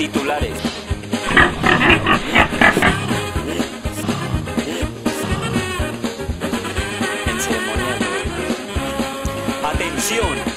Titulares. Atención.